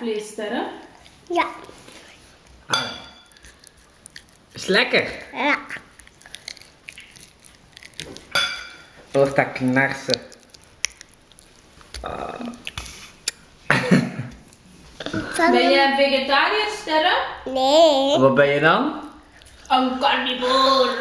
Vleessterren. Ja. Ah. Is lekker. Ja. Hoort dat knarsen. Ah. Ben jij vegetariër, Sterren? Nee. Wat ben je dan? Een carnivore.